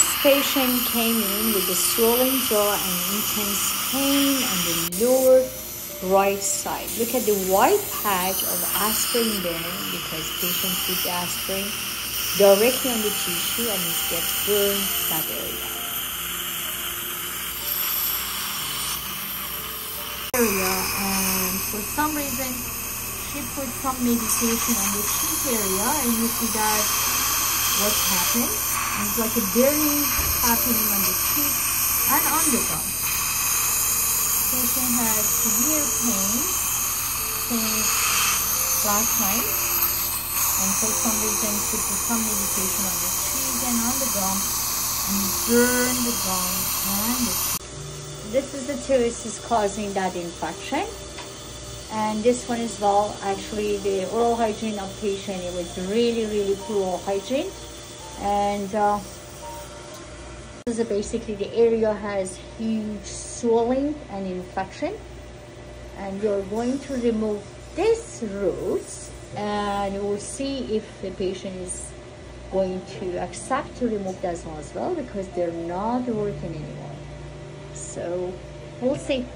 This patient came in with a swollen jaw and intense pain on the lower right side. Look at the white patch of aspirin there because patient put aspirin directly on the tissue and it gets burned that area. Area and for some reason she put some medication on the cheek area and you see that what happened. It's like a burning happening on the cheek and on the gum. Patient had severe pain since last night and for some reason put some medication on the cheek and on the gum and burned the gum and the cheek. This is the thyrosis causing that infection and this one as well actually the oral hygiene of patient it was really really poor hygiene and uh, this is basically the area has huge swelling and infection. And you're going to remove this roots and we'll see if the patient is going to accept to remove that one as well because they're not working anymore. So we'll see